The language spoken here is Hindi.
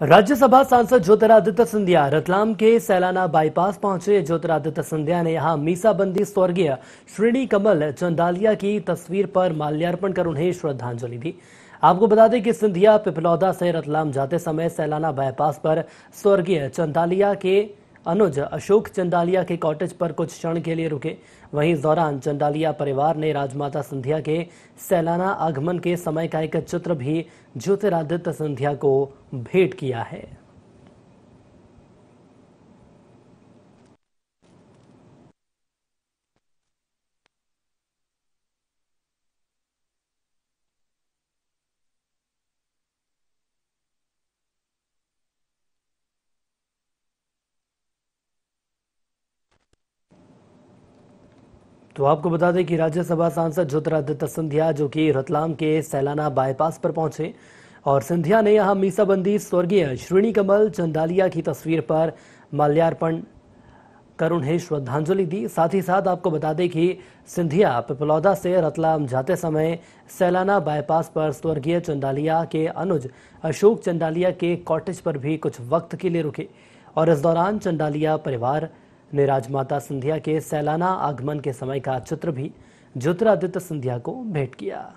राज्यसभा सांसद ज्योतिरादित्य सिंधिया रतलाम के सैलाना बाईपास पहुँचे। ज्योतिरादित्य सिंधिया ने यहाँ मीसाबंदी स्वर्गीय श्रेणी कमल चंदालिया की तस्वीर पर माल्यार्पण कर उन्हें श्रद्धांजलि दी। आपको बता दें कि सिंधिया पिपलौदा से रतलाम जाते समय सैलाना बाईपास पर स्वर्गीय चंदालिया के अनुज अशोक चंदालिया के कॉटेज पर कुछ क्षण के लिए रुके। वहीं दौरान चंदालिया परिवार ने राजमाता सिंधिया के सैलाना आगमन के समय का एक चित्र भी ज्योतिरादित्य सिंधिया को भेंट किया है। तो आपको बता दें कि राज्यसभा सांसद ज्योतिरादित्य सिंधिया, जो कि रतलाम के सैलाना बाईपास पर पहुँचे, और सिंधिया ने यहाँ मीसाबंदी स्वर्गीय श्रेणी कमल चंदालिया की तस्वीर पर माल्यार्पण कर उन्हें श्रद्धांजलि दी। साथ ही साथ आपको बता दें कि सिंधिया पिपलौदा से रतलाम जाते समय सैलाना बाईपास पर स्वर्गीय चंदालिया के अनुज अशोक चंदालिया के कॉटेज पर भी कुछ वक्त के लिए रुके, और इस दौरान चंदालिया परिवार ने राजमाता सिंधिया के सैलाना आगमन के समय का चित्र भी ज्योतिरादित्य सिंधिया को भेंट किया।